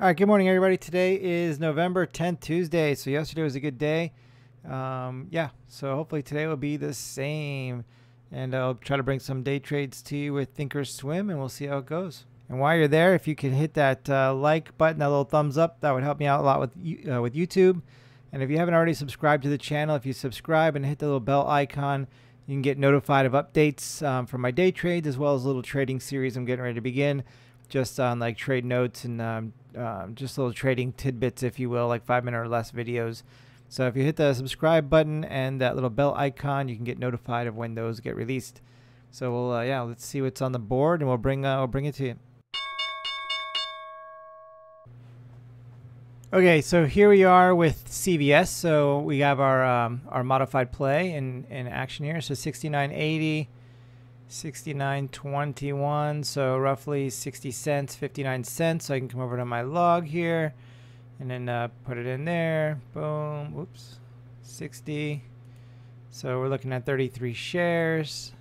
All right, good morning, everybody. Today is November 10th, Tuesday. So, yesterday was a good day. Um, yeah, so hopefully today will be the same. And I'll try to bring some day trades to you with Thinkorswim, and we'll see how it goes. And while you're there, if you could hit that uh, like button, that little thumbs up, that would help me out a lot with uh, with YouTube. And if you haven't already subscribed to the channel, if you subscribe and hit the little bell icon, you can get notified of updates um, from my day trades as well as a little trading series I'm getting ready to begin just on like trade notes and um, um, just little trading tidbits, if you will, like five minute or less videos. So if you hit the subscribe button and that little bell icon, you can get notified of when those get released. So we'll uh, yeah, let's see what's on the board, and we'll bring uh, we'll bring it to you. Okay, so here we are with CVS. So we have our um, our modified play in in action here. So 6980. 69.21 so roughly 60 cents 59 cents. So I can come over to my log here and then uh, put it in there. Boom oops 60 so we're looking at 33 shares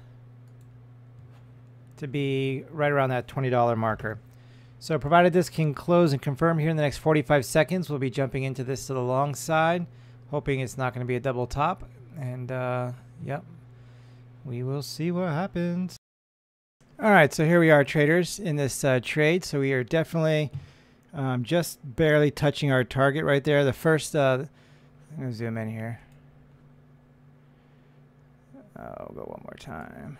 to be right around that $20 marker. So provided this can close and confirm here in the next 45 seconds we'll be jumping into this to the long side hoping it's not going to be a double top. And uh, yep we will see what happens. All right, so here we are, traders, in this uh, trade. So we are definitely um, just barely touching our target right there. The first, uh, I'm going to zoom in here. I'll go one more time.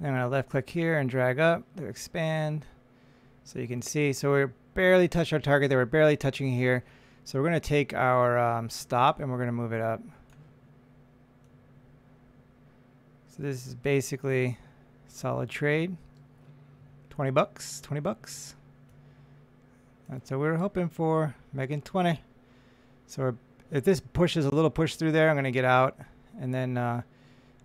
Then I'm going to left click here and drag up to expand. So you can see, so we're barely touched our target. They were barely touching here. So we're going to take our um, stop and we're going to move it up. So this is basically solid trade. 20 bucks, 20 bucks. That's what we were hoping for, making 20. So if this pushes a little push through there, I'm going to get out. And then uh,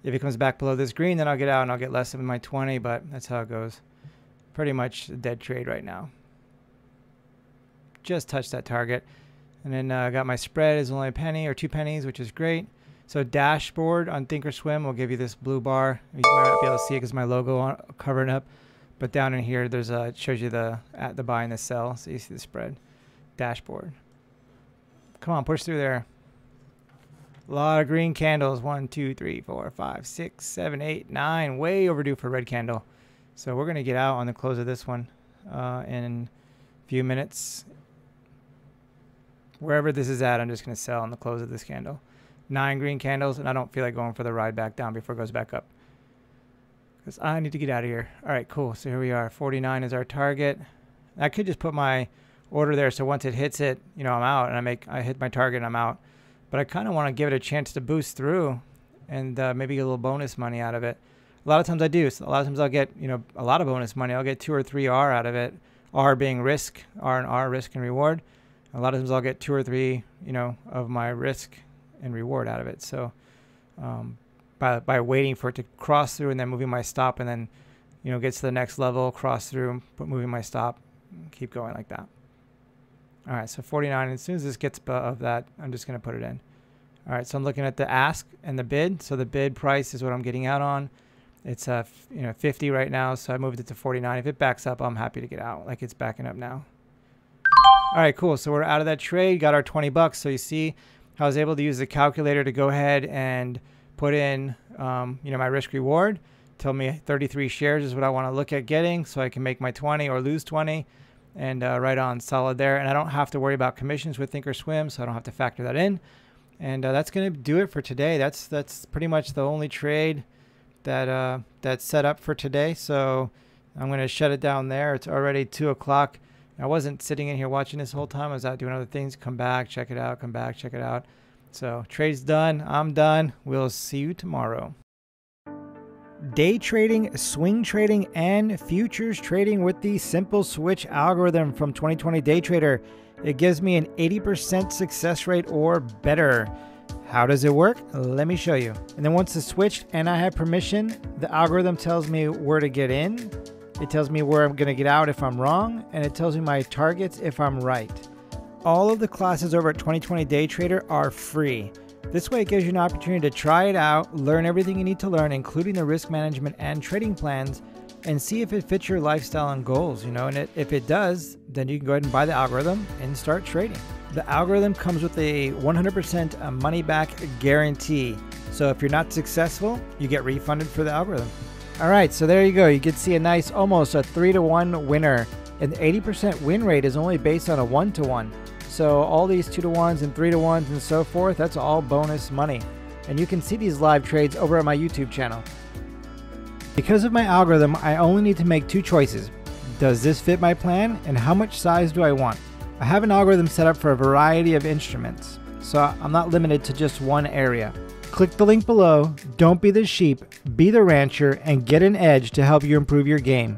if it comes back below this green, then I'll get out and I'll get less than my 20, but that's how it goes. Pretty much a dead trade right now. Just touched that target. And then I uh, got my spread is only a penny or two pennies, which is great. So dashboard on Thinkorswim will give you this blue bar. You might not be able to see it because my logo on, covering up. But down in here, there's a shows you the at the buy and the sell, so you see the spread. Dashboard. Come on, push through there. A lot of green candles. One, two, three, four, five, six, seven, eight, nine. Way overdue for red candle. So we're gonna get out on the close of this one uh, in a few minutes. Wherever this is at, I'm just gonna sell on the close of this candle nine green candles, and I don't feel like going for the ride back down before it goes back up. Because I need to get out of here. All right, cool. So here we are. 49 is our target. I could just put my order there so once it hits it, you know, I'm out and I make I hit my target and I'm out. But I kind of want to give it a chance to boost through and uh, maybe get a little bonus money out of it. A lot of times I do. So a lot of times I'll get, you know, a lot of bonus money. I'll get two or three R out of it. R being risk, R and R, risk and reward. A lot of times I'll get two or three, you know, of my risk and reward out of it. So um, by by waiting for it to cross through and then moving my stop and then you know get to the next level, cross through, but moving my stop, keep going like that. All right, so 49. As soon as this gets above that, I'm just going to put it in. All right, so I'm looking at the ask and the bid. So the bid price is what I'm getting out on. It's uh, you know 50 right now, so I moved it to 49. If it backs up, I'm happy to get out. Like it's backing up now. All right, cool. So we're out of that trade. Got our 20 bucks. So you see, I was able to use the calculator to go ahead and put in, um, you know, my risk reward. Tell me 33 shares is what I want to look at getting, so I can make my 20 or lose 20, and uh, right on solid there. And I don't have to worry about commissions with Thinkorswim, so I don't have to factor that in. And uh, that's going to do it for today. That's that's pretty much the only trade that uh, that's set up for today. So I'm going to shut it down there. It's already two o'clock. I wasn't sitting in here watching this whole time. I was out doing other things. Come back, check it out, come back, check it out. So, trade's done. I'm done. We'll see you tomorrow. Day trading, swing trading, and futures trading with the Simple Switch algorithm from 2020 Day Trader. It gives me an 80% success rate or better. How does it work? Let me show you. And then once it's switched and I have permission, the algorithm tells me where to get in it tells me where I'm going to get out if I'm wrong, and it tells me my targets if I'm right. All of the classes over at 2020 Day Trader are free. This way, it gives you an opportunity to try it out, learn everything you need to learn, including the risk management and trading plans, and see if it fits your lifestyle and goals, you know. And it, if it does, then you can go ahead and buy the algorithm and start trading. The algorithm comes with a 100% uh, money back guarantee. So if you're not successful, you get refunded for the algorithm. All right, so there you go. You can see a nice almost a 3 to 1 winner. And the 80% win rate is only based on a 1 to 1. So all these 2 to 1s and 3 to 1s and so forth, that's all bonus money. And you can see these live trades over at my YouTube channel. Because of my algorithm, I only need to make two choices. Does this fit my plan and how much size do I want? I have an algorithm set up for a variety of instruments, so I'm not limited to just one area. Click the link below, don't be the sheep, be the rancher, and get an edge to help you improve your game.